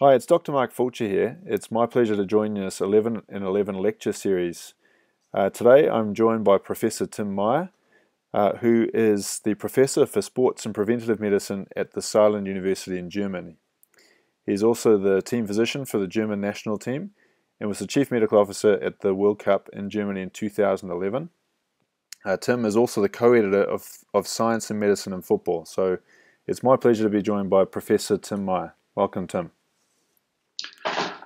Hi, it's Dr. Mark Fulcher here. It's my pleasure to join this 11 in 11 lecture series. Uh, today I'm joined by Professor Tim Meyer, uh, who is the Professor for Sports and Preventative Medicine at the Saarland University in Germany. He's also the team physician for the German national team and was the Chief Medical Officer at the World Cup in Germany in 2011. Uh, Tim is also the co-editor of, of Science and Medicine in Football. So it's my pleasure to be joined by Professor Tim Meyer. Welcome, Tim.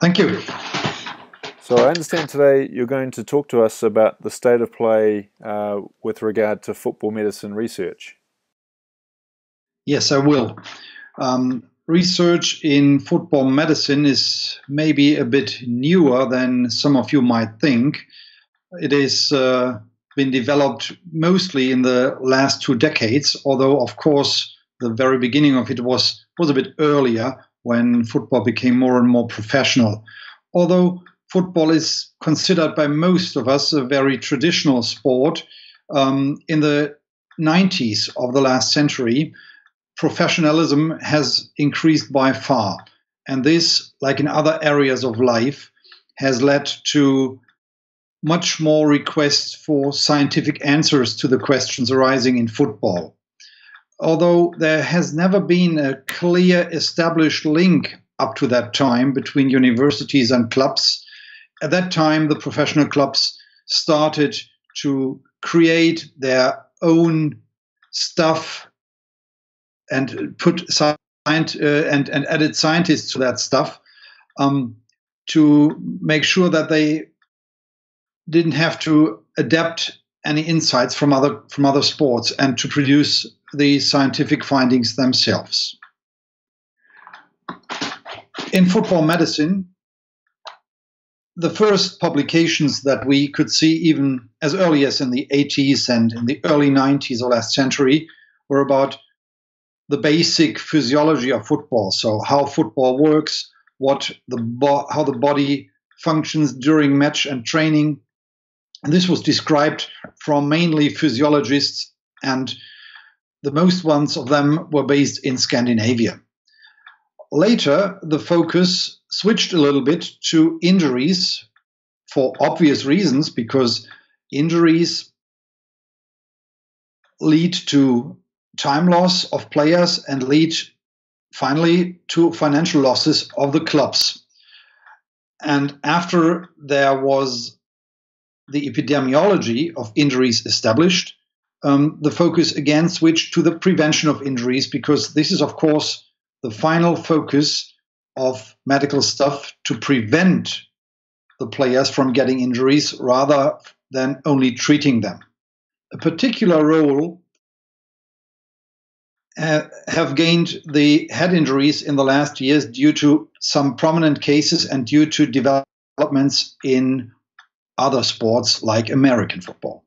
Thank you. So I understand today you're going to talk to us about the state of play uh, with regard to football medicine research. Yes, I will. Um, research in football medicine is maybe a bit newer than some of you might think. It has uh, been developed mostly in the last two decades, although, of course, the very beginning of it was, was a bit earlier when football became more and more professional. Although football is considered by most of us a very traditional sport, um, in the 90s of the last century, professionalism has increased by far. And this, like in other areas of life, has led to much more requests for scientific answers to the questions arising in football although there has never been a clear established link up to that time between universities and clubs, at that time the professional clubs started to create their own stuff and put uh, and, and added scientists to that stuff um, to make sure that they didn't have to adapt any insights from other from other sports and to produce the scientific findings themselves. In football medicine, the first publications that we could see even as early as in the 80s and in the early 90s of last century were about the basic physiology of football. So how football works, what the bo- how the body functions during match and training. And this was described from mainly physiologists and the most ones of them were based in Scandinavia. Later, the focus switched a little bit to injuries for obvious reasons, because injuries lead to time loss of players and lead finally to financial losses of the clubs. And after there was the epidemiology of injuries established, um, the focus again switched to the prevention of injuries because this is, of course, the final focus of medical stuff to prevent the players from getting injuries rather than only treating them. A particular role uh, have gained the head injuries in the last years due to some prominent cases and due to developments in other sports like American football.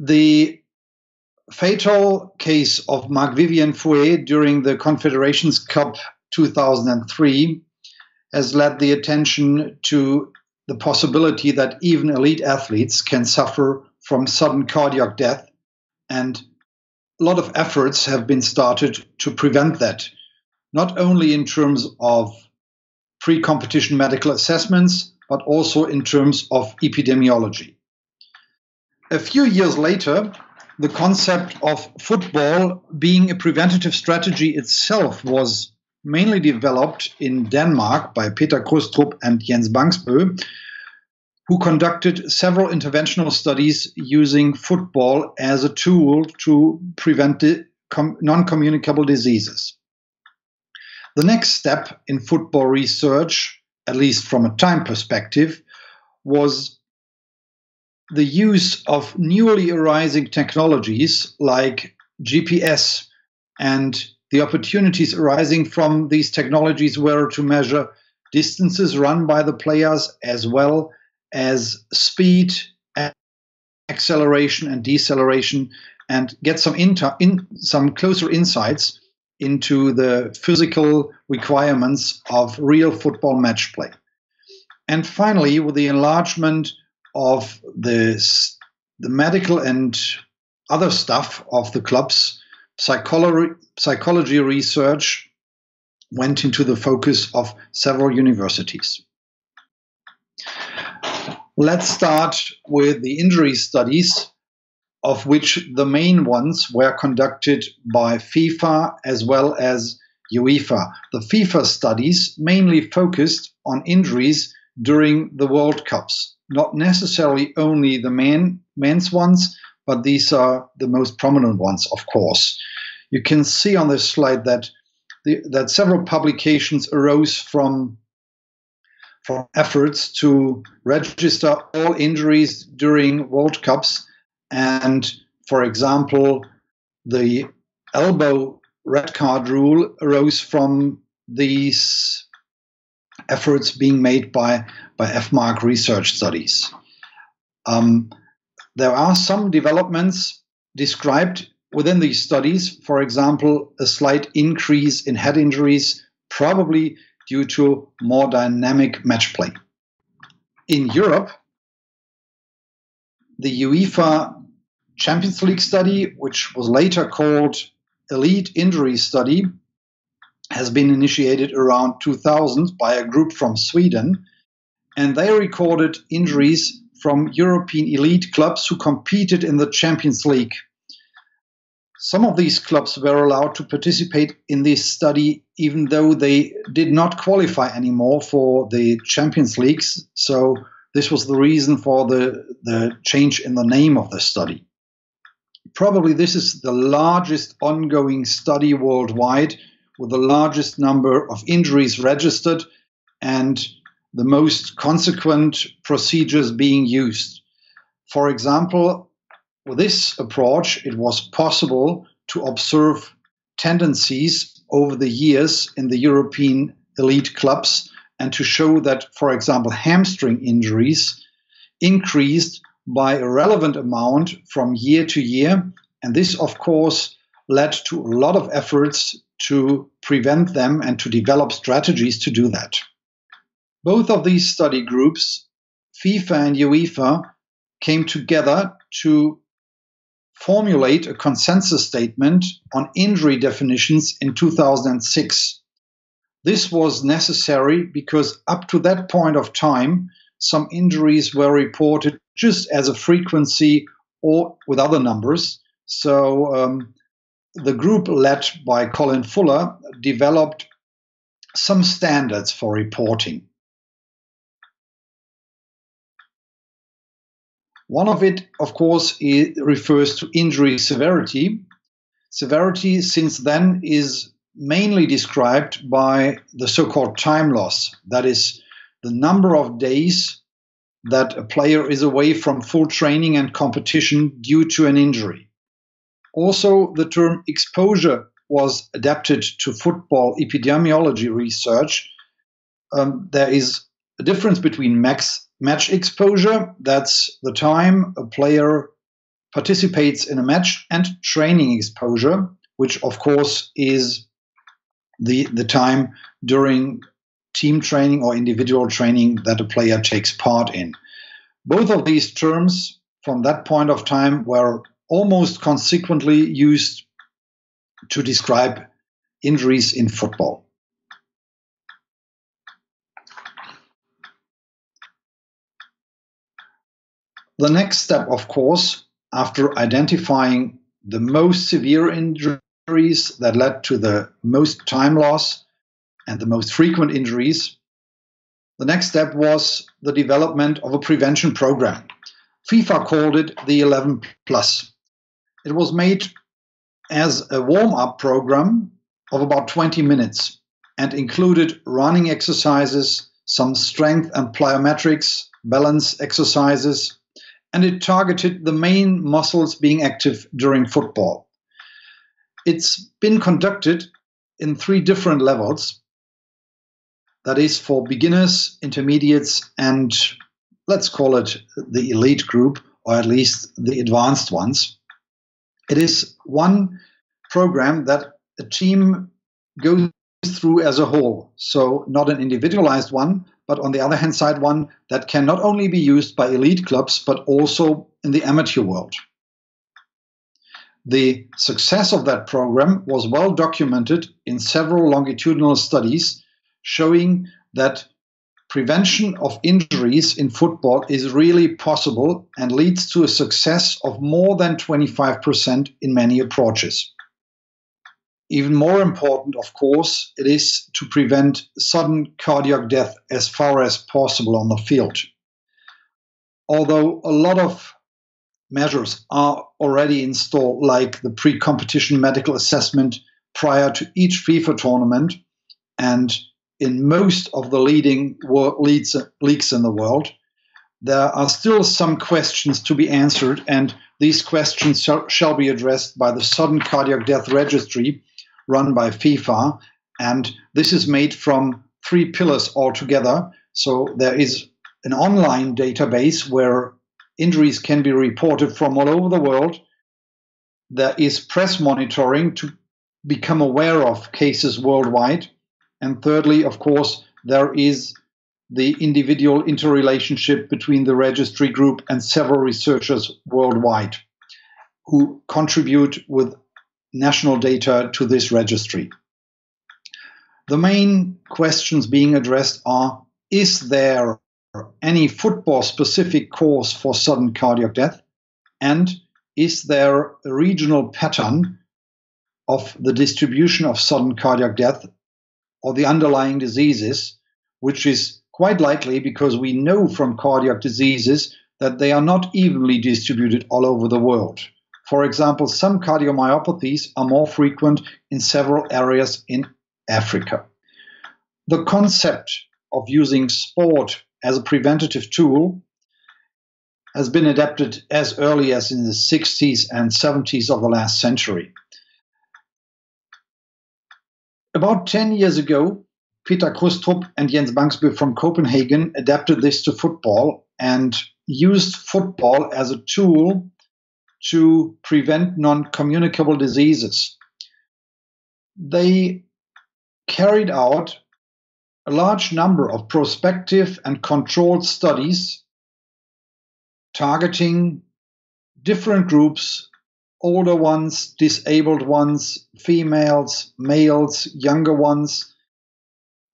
The fatal case of Marc-Vivien Foé during the Confederations Cup 2003 has led the attention to the possibility that even elite athletes can suffer from sudden cardiac death. And a lot of efforts have been started to prevent that, not only in terms of pre competition medical assessments, but also in terms of epidemiology. A few years later, the concept of football being a preventative strategy itself was mainly developed in Denmark by Peter Krustrup and Jens Bangsbo, who conducted several interventional studies using football as a tool to prevent non communicable diseases. The next step in football research, at least from a time perspective, was the use of newly arising technologies like GPS and the opportunities arising from these technologies were to measure distances run by the players as well as speed, acceleration, and deceleration, and get some inter- in some closer insights into the physical requirements of real football match play. And finally, with the enlargement of the the medical and other stuff of the clubs, psychology, psychology research went into the focus of several universities. Let's start with the injury studies, of which the main ones were conducted by FIFA as well as UEFA. The FIFA studies mainly focused on injuries during the World Cups, not necessarily only the men, men's ones, but these are the most prominent ones, of course. You can see on this slide that the, that several publications arose from from efforts to register all injuries during World Cups, and for example, the elbow red card rule arose from these efforts being made by by FMARC research studies. Um, there are some developments described within these studies. For example, a slight increase in head injuries, probably due to more dynamic match play. In Europe, the UEFA Champions League study, which was later called Elite Injury Study, has been initiated around 2000 by a group from Sweden, and they recorded injuries from European elite clubs who competed in the Champions League. Some of these clubs were allowed to participate in this study even though they did not qualify anymore for the Champions Leagues. So, this was the reason for the, the change in the name of the study. Probably this is the largest ongoing study worldwide with the largest number of injuries registered and the most consequent procedures being used. For example, with this approach, it was possible to observe tendencies over the years in the European elite clubs and to show that, for example, hamstring injuries increased by a relevant amount from year to year. And this, of course, led to a lot of efforts to prevent them and to develop strategies to do that. Both of these study groups, FIFA and UEFA, came together to formulate a consensus statement on injury definitions in 2006. This was necessary because up to that point of time, some injuries were reported just as a frequency or with other numbers. So um, the group led by Colin Fuller developed some standards for reporting. One of it, of course, refers to injury severity. Severity, since then, is mainly described by the so called time loss. That is, the number of days that a player is away from full training and competition due to an injury. Also, the term exposure was adapted to football epidemiology research. Um, there is a difference between max match exposure, that's the time a player participates in a match, and training exposure, which of course is the, the time during team training or individual training that a player takes part in. Both of these terms from that point of time were almost consequently used to describe injuries in football. The next step, of course, after identifying the most severe injuries that led to the most time loss and the most frequent injuries, the next step was the development of a prevention program. FIFA called it the 11 Plus. It was made as a warm up program of about 20 minutes and included running exercises, some strength and plyometrics, balance exercises, and it targeted the main muscles being active during football. It's been conducted in three different levels that is, for beginners, intermediates, and let's call it the elite group, or at least the advanced ones. It is one program that a team goes through as a whole. So, not an individualized one, but on the other hand side, one that can not only be used by elite clubs, but also in the amateur world. The success of that program was well documented in several longitudinal studies showing that prevention of injuries in football is really possible and leads to a success of more than 25% in many approaches. Even more important, of course, it is to prevent sudden cardiac death as far as possible on the field. Although a lot of measures are already installed, like the pre competition medical assessment prior to each FIFA tournament and in most of the leading leads, leagues in the world, there are still some questions to be answered, and these questions shall, shall be addressed by the Sudden Cardiac Death Registry run by FIFA. And this is made from three pillars altogether. So there is an online database where injuries can be reported from all over the world. There is press monitoring to become aware of cases worldwide. And thirdly, of course, there is the individual interrelationship between the registry group and several researchers worldwide who contribute with national data to this registry. The main questions being addressed are Is there any football specific cause for sudden cardiac death? And is there a regional pattern of the distribution of sudden cardiac death or the underlying diseases, which is quite likely because we know from cardiac diseases that they are not evenly distributed all over the world. For example, some cardiomyopathies are more frequent in several areas in Africa. The concept of using sport as a preventative tool has been adapted as early as in the 60s and 70s of the last century. About 10 years ago, Peter Krustrup and Jens Bangsbo from Copenhagen adapted this to football and used football as a tool to prevent non communicable diseases. They carried out a large number of prospective and controlled studies targeting different groups older ones, disabled ones, females, males, younger ones.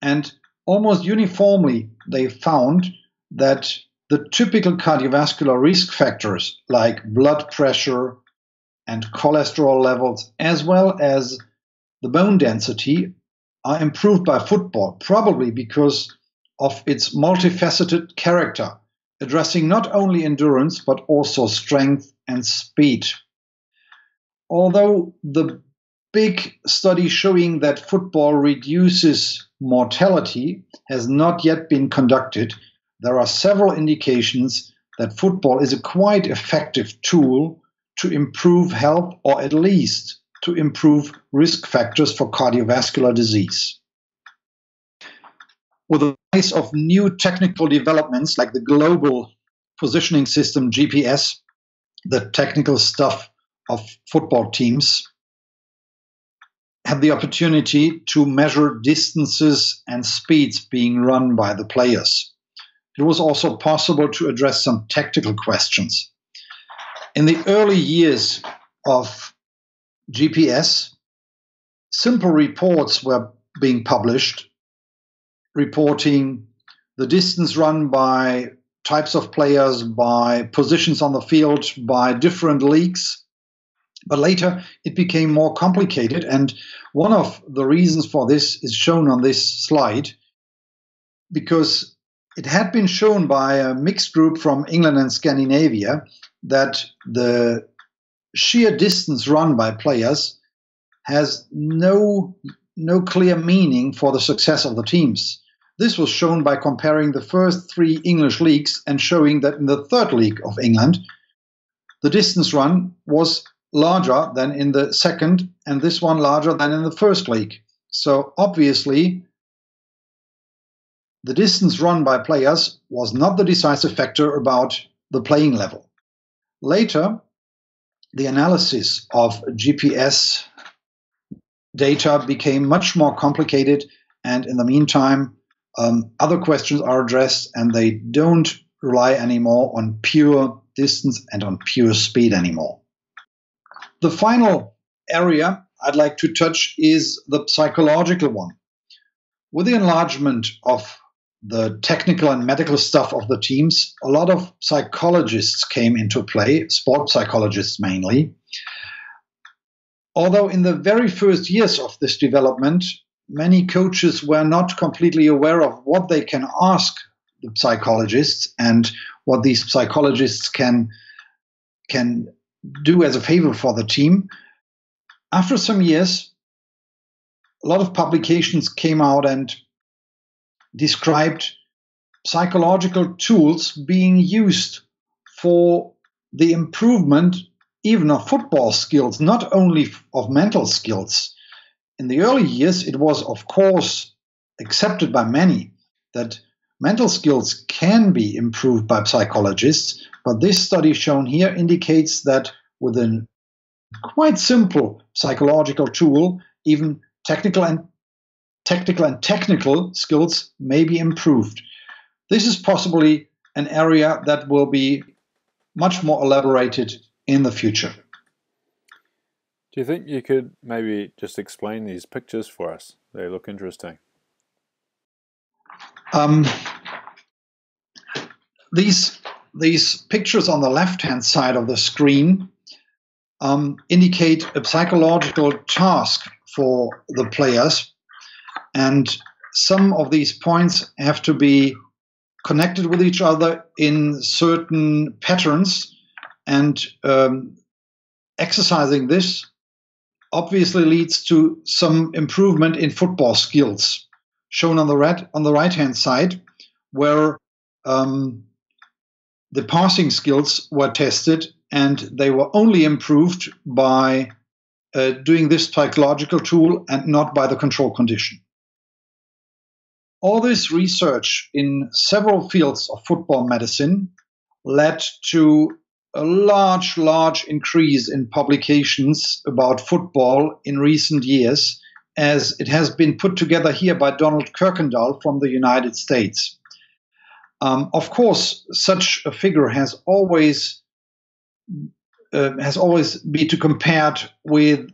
And almost uniformly, they found that the typical cardiovascular risk factors like blood pressure and cholesterol levels, as well as the bone density, are improved by football, probably because of its multifaceted character, addressing not only endurance but also strength and speed although the big study showing that football reduces mortality has not yet been conducted, there are several indications that football is a quite effective tool to improve health or at least to improve risk factors for cardiovascular disease. With the rise of new technical developments like the global positioning system GPS, the technical stuff of football teams had the opportunity to measure distances and speeds being run by the players. It was also possible to address some tactical questions. In the early years of GPS, simple reports were being published reporting the distance run by types of players, by positions on the field, by different leagues. But later it became more complicated. And one of the reasons for this is shown on this slide because it had been shown by a mixed group from England and Scandinavia that the sheer distance run by players has no no clear meaning for the success of the teams. This was shown by comparing the first three English leagues and showing that in the third league of England, the distance run was larger than in the second, and this one larger than in the first league. So obviously, the distance run by players was not the decisive factor about the playing level. Later, the analysis of GPS data became much more complicated, and in the meantime, um, other questions are addressed, and they don't rely anymore on pure distance and on pure speed anymore. The final area I'd like to touch is the psychological one. With the enlargement of the technical and medical stuff of the teams, a lot of psychologists came into play, sport psychologists mainly. Although in the very first years of this development, many coaches were not completely aware of what they can ask the psychologists and what these psychologists can can do as a favor for the team. After some years, a lot of publications came out and described psychological tools being used for the improvement even of football skills, not only of mental skills. In the early years, it was, of course, accepted by many that mental skills can be improved by psychologists, but this study shown here indicates that with a quite simple psychological tool, even technical and technical and technical skills may be improved. This is possibly an area that will be much more elaborated in the future. Do you think you could maybe just explain these pictures for us? They look interesting. Um, these these pictures on the left hand side of the screen um, indicate a psychological task for the players, and some of these points have to be connected with each other in certain patterns, and um, exercising this obviously leads to some improvement in football skills, shown on the red on the right hand side, where um, the passing skills were tested and they were only improved by uh, doing this psychological tool and not by the control condition. All this research in several fields of football medicine led to a large, large increase in publications about football in recent years, as it has been put together here by Donald Kirkendall from the United States. Um, of course, such a figure has always uh, has always been to compared with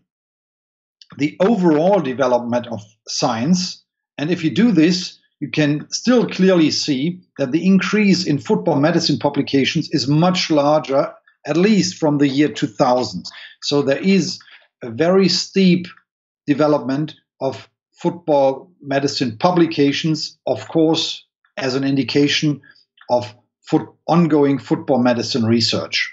the overall development of science. And if you do this, you can still clearly see that the increase in football medicine publications is much larger, at least from the year 2000. So there is a very steep development of football medicine publications, of course, as an indication of foot, ongoing football medicine research.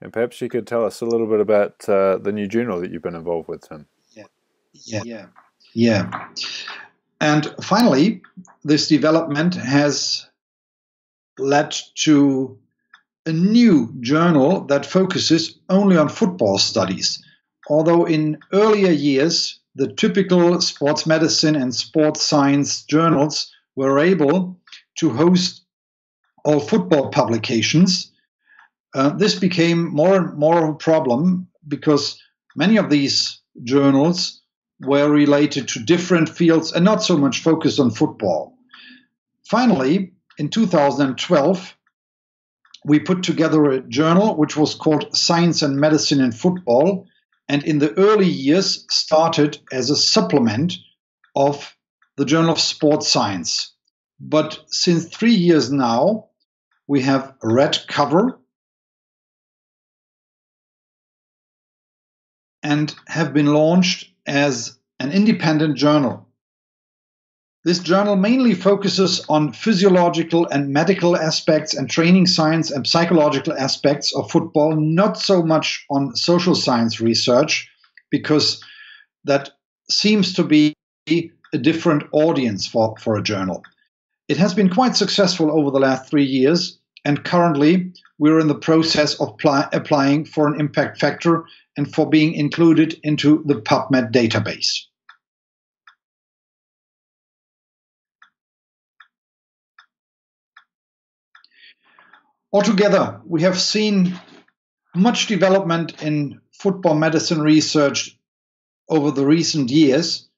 And perhaps you could tell us a little bit about uh, the new journal that you've been involved with, Tim. Yeah, yeah, yeah, yeah. And finally, this development has led to a new journal that focuses only on football studies. Although in earlier years, the typical sports medicine and sports science journals were able to host all football publications. Uh, this became more and more of a problem because many of these journals were related to different fields and not so much focused on football. Finally, in 2012, we put together a journal which was called Science and Medicine in Football, and in the early years started as a supplement of the Journal of Sports Science. But since three years now, we have a red cover and have been launched as an independent journal. This journal mainly focuses on physiological and medical aspects and training science and psychological aspects of football, not so much on social science research, because that seems to be a different audience for, for a journal. It has been quite successful over the last three years, and currently we're in the process of pl- applying for an impact factor and for being included into the PubMed database. Altogether, we have seen much development in football medicine research over the recent years,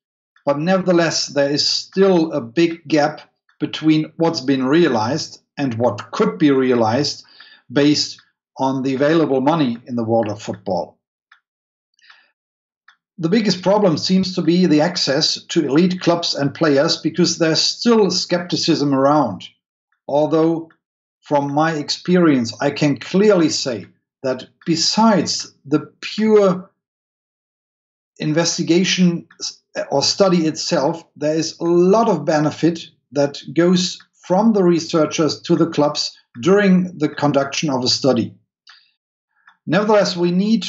but nevertheless, there is still a big gap between what's been realized and what could be realized based on the available money in the world of football. The biggest problem seems to be the access to elite clubs and players because there's still skepticism around. Although, from my experience, I can clearly say that besides the pure investigation or study itself, there is a lot of benefit that goes from the researchers to the clubs during the conduction of a study. Nevertheless, we need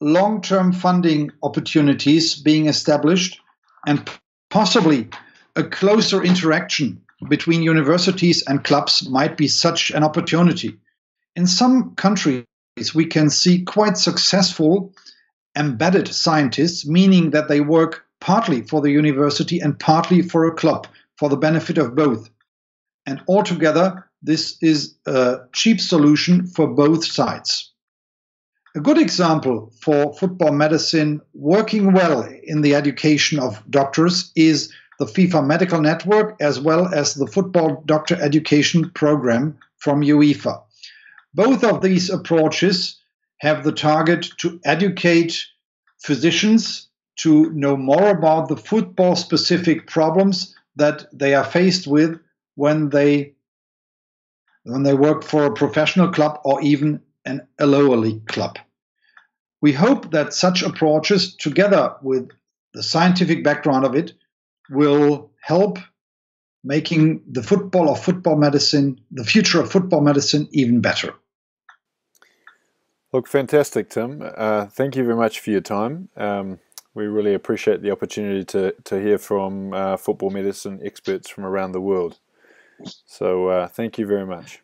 long term funding opportunities being established and possibly a closer interaction between universities and clubs might be such an opportunity. In some countries, we can see quite successful embedded scientists, meaning that they work partly for the university and partly for a club for the benefit of both. And altogether, this is a cheap solution for both sides. A good example for football medicine working well in the education of doctors is the FIFA Medical Network as well as the Football Doctor Education Program from UEFA. Both of these approaches have the target to educate physicians to know more about the football specific problems that they are faced with when they when they work for a professional club or even an, a lower league club. We hope that such approaches, together with the scientific background of it, will help making the football of football medicine, the future of football medicine, even better. Look, fantastic, Tim. Uh, thank you very much for your time. Um, we really appreciate the opportunity to, to hear from uh, football medicine experts from around the world. So, uh, thank you very much.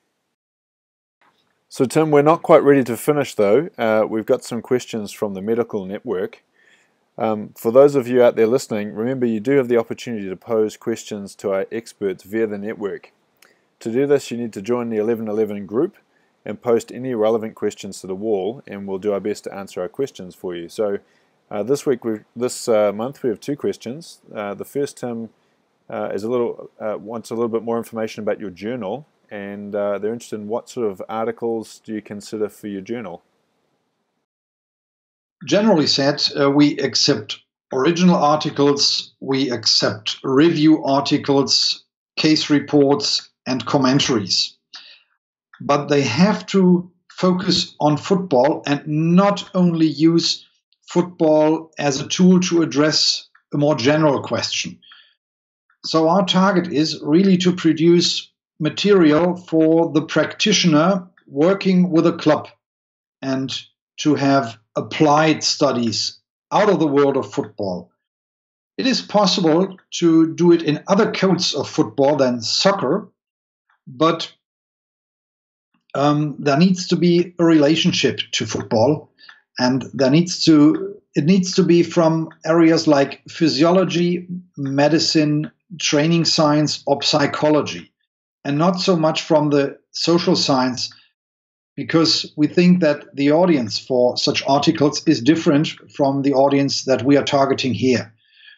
So, Tim, we're not quite ready to finish though. Uh, we've got some questions from the medical network. Um, for those of you out there listening, remember you do have the opportunity to pose questions to our experts via the network. To do this, you need to join the 1111 group and post any relevant questions to the wall, and we'll do our best to answer our questions for you. So, uh, this week, this uh, month, we have two questions. Uh, the first, Tim, uh, is a little uh, wants a little bit more information about your journal and uh, they're interested in what sort of articles do you consider for your journal? Generally said, uh, we accept original articles, we accept review articles, case reports, and commentaries. But they have to focus on football and not only use football as a tool to address a more general question. So, our target is really to produce material for the practitioner working with a club and to have applied studies out of the world of football. It is possible to do it in other codes of football than soccer, but um, there needs to be a relationship to football, and there needs to it needs to be from areas like physiology, medicine, training science, or psychology and not so much from the social science because we think that the audience for such articles is different from the audience that we are targeting here.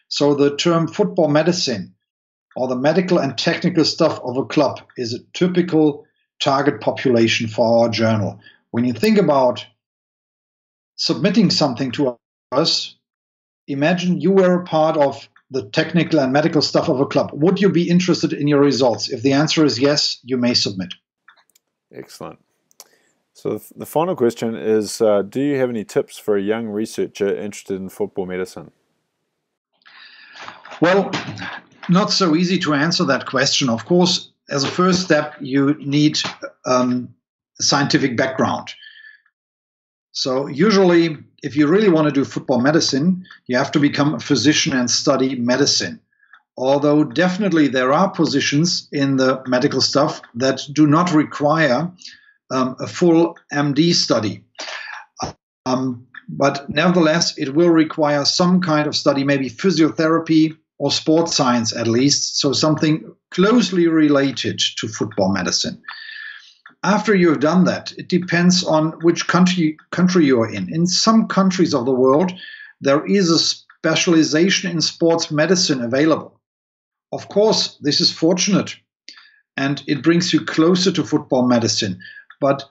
So the term football medicine or the medical and technical stuff of a club is a typical target population for our journal. When you think about submitting something to us, imagine you were a part of the technical and medical stuff of a club. Would you be interested in your results? If the answer is yes, you may submit. Excellent. So the final question is uh, Do you have any tips for a young researcher interested in football medicine? Well, not so easy to answer that question. Of course, as a first step, you need um, a scientific background. So, usually, if you really want to do football medicine, you have to become a physician and study medicine. Although, definitely, there are positions in the medical stuff that do not require um, a full MD study. Um, but nevertheless, it will require some kind of study, maybe physiotherapy or sports science at least, so something closely related to football medicine after you have done that, it depends on which country country you are in. In some countries of the world, there is a specialization in sports medicine available. Of course, this is fortunate and it brings you closer to football medicine. But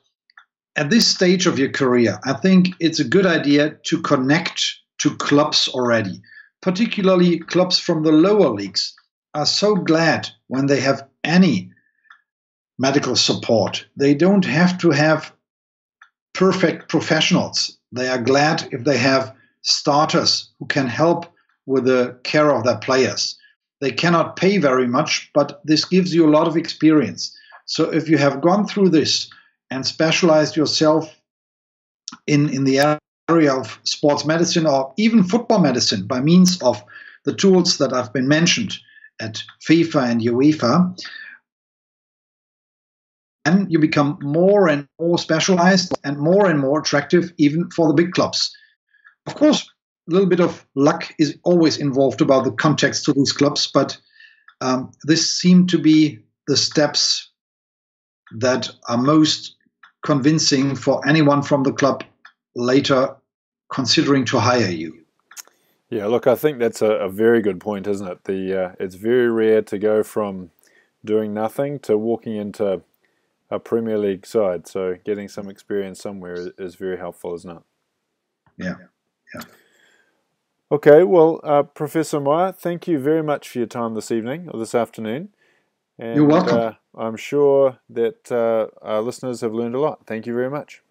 at this stage of your career, I think it's a good idea to connect to clubs already, particularly clubs from the lower leagues are so glad when they have any medical support. They don't have to have perfect professionals. They are glad if they have starters who can help with the care of their players. They cannot pay very much, but this gives you a lot of experience. So if you have gone through this and specialized yourself in, in the area of sports medicine or even football medicine by means of the tools that have been mentioned at FIFA and UEFA, and you become more and more specialized and more and more attractive even for the big clubs. Of course, a little bit of luck is always involved about the context to these clubs, but um, this seem to be the steps that are most convincing for anyone from the club later considering to hire you. Yeah, look, I think that's a, a very good point, isn't it? The uh, it's very rare to go from doing nothing to walking into a Premier League side. So getting some experience somewhere is very helpful, isn't it? Yeah. Yeah. Okay, well, uh, Professor Meyer, thank you very much for your time this evening or this afternoon. And, You're welcome. Uh, I'm sure that uh, our listeners have learned a lot. Thank you very much.